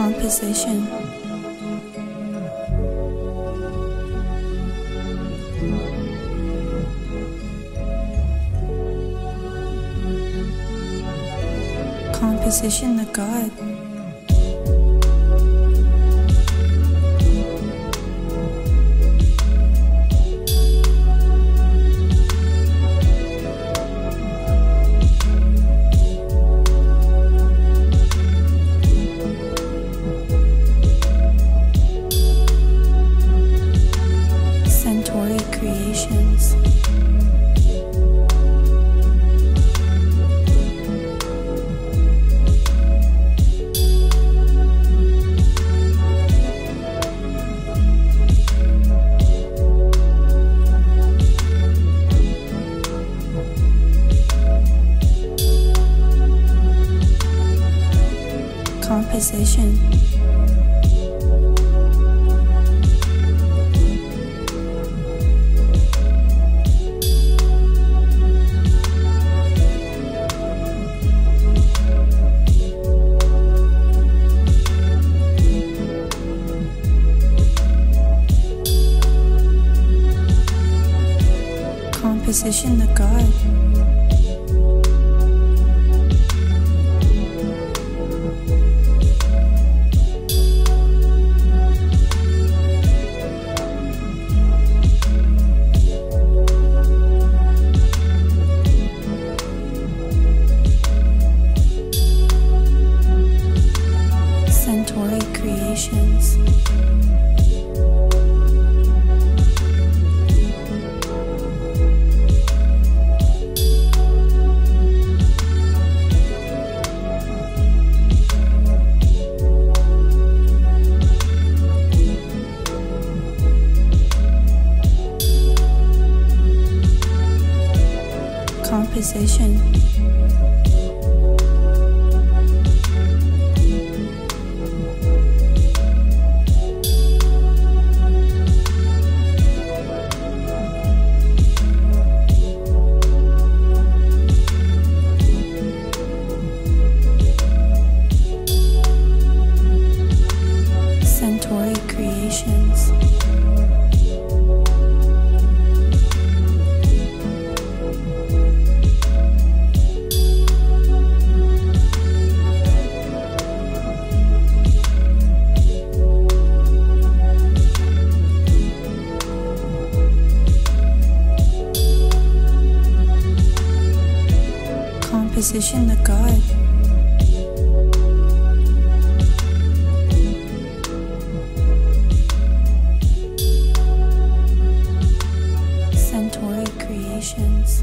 Composition Composition the God Creations Composition Composition the God Composition Composition the God Centauri Creations